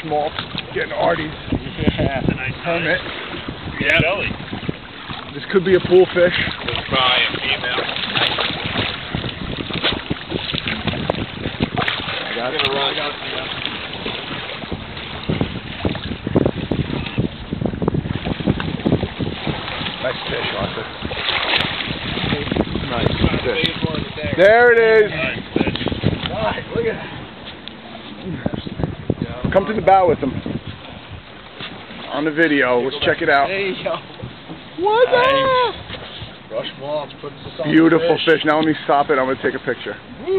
small, getting Arty's Yeah. Nice permit. Yeah. Belly. This could be a pool fish. It's probably a female. I got it. Gonna run. Nice fish, Arthur. Nice fish. Biggest one of the. There it is. Nice fish. Alright, look at that. Come to the bow with them. On the video. Let's check it out. Hey, yo. What's up? Brush them off, put this on the Beautiful fish. Now let me stop it. I'm going to take a picture.